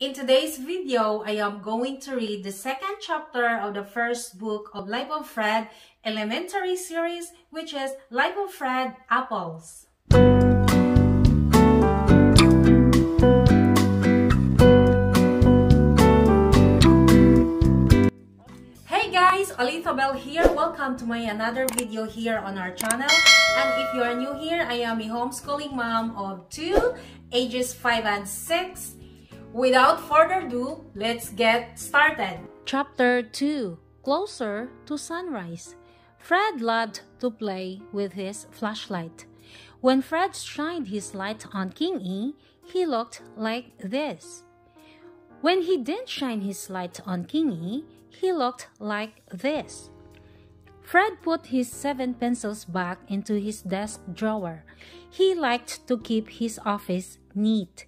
In today's video, I am going to read the second chapter of the first book of Life of Fred Elementary series, which is Life of Fred Apples. Hey guys, Alitha Bell here. Welcome to my another video here on our channel. And if you are new here, I am a homeschooling mom of two, ages 5 and 6. Without further ado, let's get started. Chapter 2 Closer to Sunrise Fred loved to play with his flashlight. When Fred shined his light on King E, he looked like this. When he didn't shine his light on King E, he looked like this. Fred put his seven pencils back into his desk drawer. He liked to keep his office neat.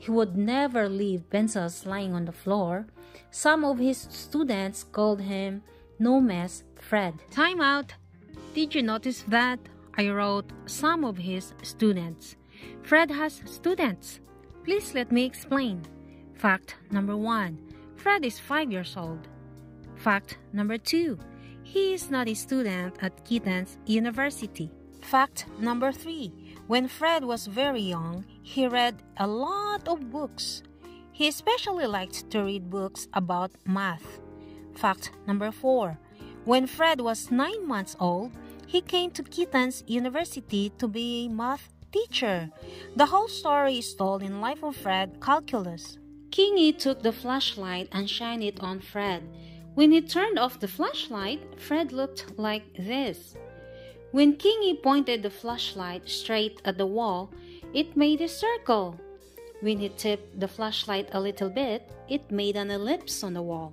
He would never leave pencils lying on the floor. Some of his students called him No Mess Fred. Time out! Did you notice that? I wrote some of his students. Fred has students. Please let me explain. Fact number one Fred is five years old. Fact number two he is not a student at Kittens University. Fact number three when Fred was very young, he read a lot of books. He especially liked to read books about math. Fact number four when Fred was nine months old, he came to Kittens University to be a math teacher. The whole story is told in Life of Fred Calculus. Kingie took the flashlight and shined it on Fred. When he turned off the flashlight, Fred looked like this. When Kingie pointed the flashlight straight at the wall, it made a circle. When he tipped the flashlight a little bit, it made an ellipse on the wall.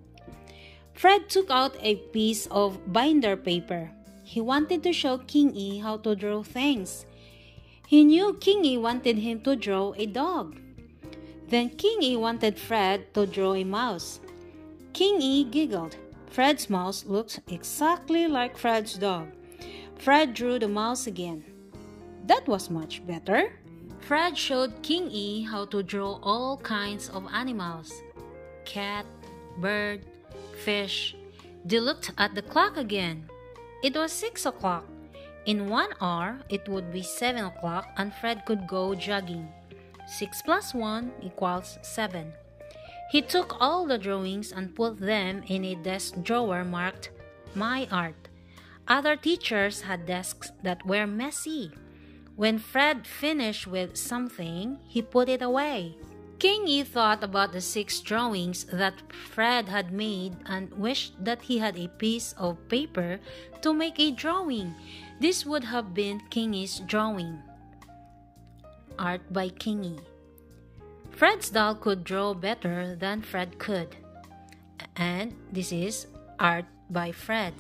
Fred took out a piece of binder paper. He wanted to show Kingie how to draw things. He knew Kingie wanted him to draw a dog. Then Kingie wanted Fred to draw a mouse. Kingie giggled. Fred's mouse looked exactly like Fred's dog. Fred drew the mouse again. That was much better. Fred showed King E how to draw all kinds of animals cat, bird, fish. They looked at the clock again. It was six o'clock. In one hour, it would be seven o'clock, and Fred could go jogging. Six plus one equals seven. He took all the drawings and put them in a desk drawer marked My Art. Other teachers had desks that were messy. When Fred finished with something, he put it away. King E thought about the six drawings that Fred had made and wished that he had a piece of paper to make a drawing. This would have been Kingie's drawing. Art by King E. Fred's doll could draw better than Fred could. And this is Art by Fred.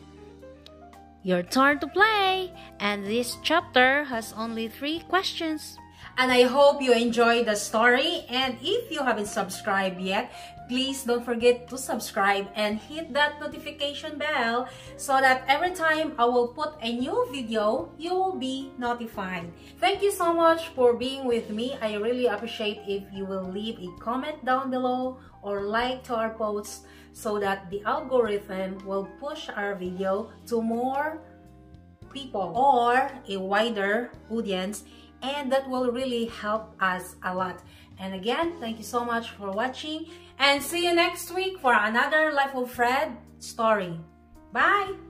Your turn to play! And this chapter has only three questions. And I hope you enjoyed the story. And if you haven't subscribed yet, please don't forget to subscribe and hit that notification bell so that every time I will put a new video, you will be notified. Thank you so much for being with me. I really appreciate if you will leave a comment down below or like to our posts so that the algorithm will push our video to more people or a wider audience and that will really help us a lot. And again, thank you so much for watching and see you next week for another Life of Fred story. Bye!